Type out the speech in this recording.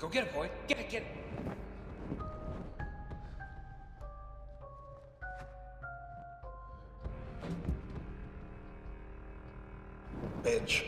Go get it, boy. Get it, get it. Bitch.